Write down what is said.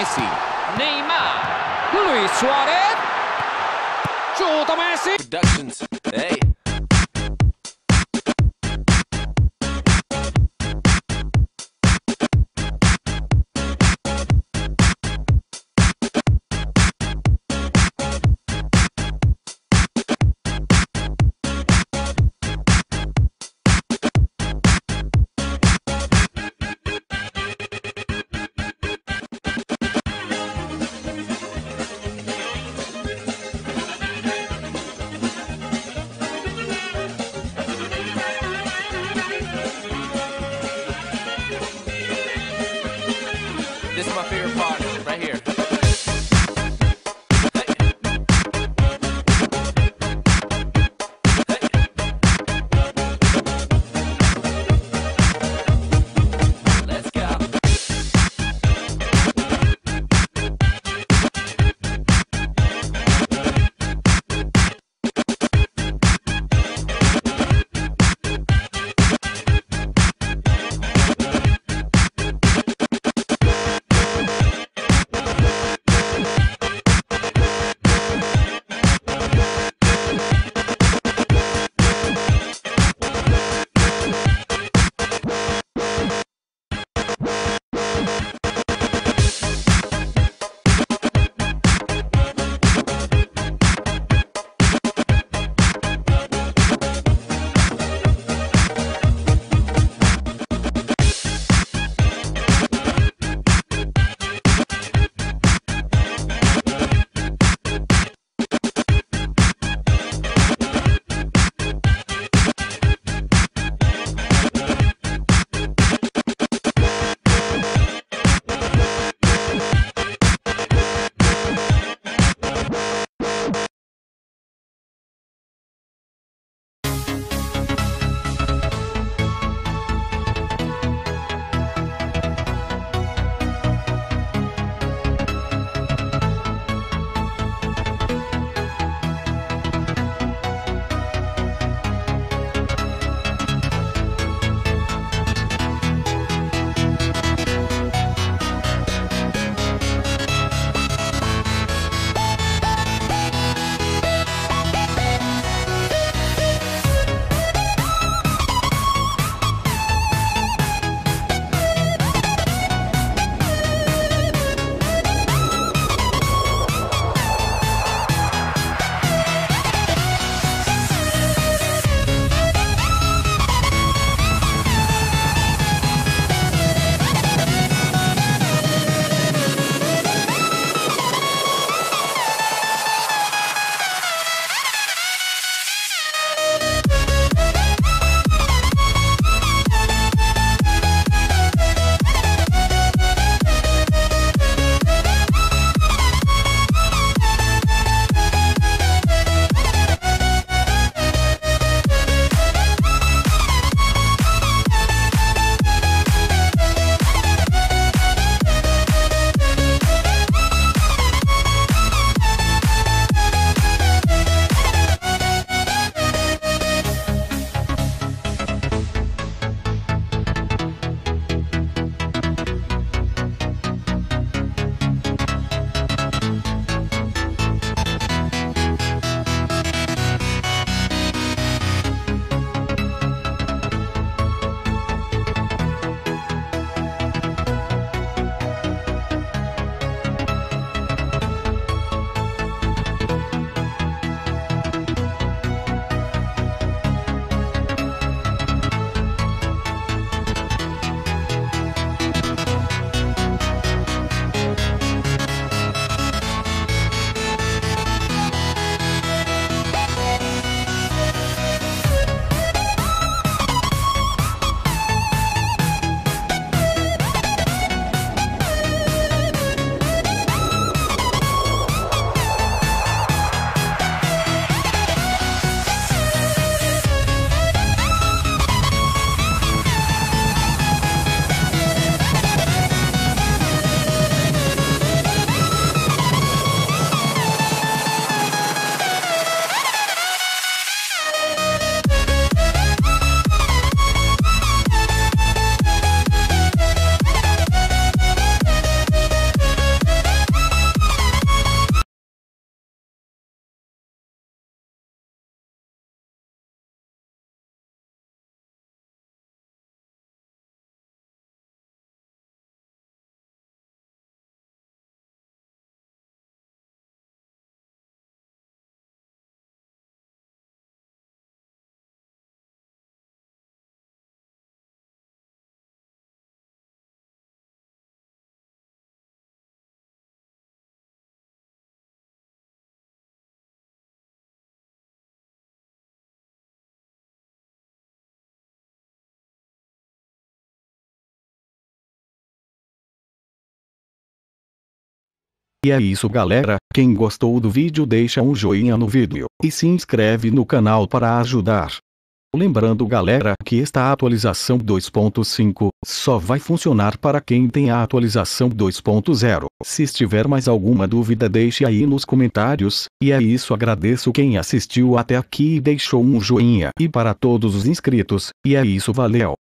Messi. Neymar. Luis Suarez. Chuta Messi. Productions. Hey. This is my favorite part, right here. E é isso galera, quem gostou do vídeo deixa um joinha no vídeo, e se inscreve no canal para ajudar. Lembrando galera que esta atualização 2.5 só vai funcionar para quem tem a atualização 2.0. Se estiver mais alguma dúvida deixe aí nos comentários, e é isso agradeço quem assistiu até aqui e deixou um joinha. E para todos os inscritos, e é isso valeu.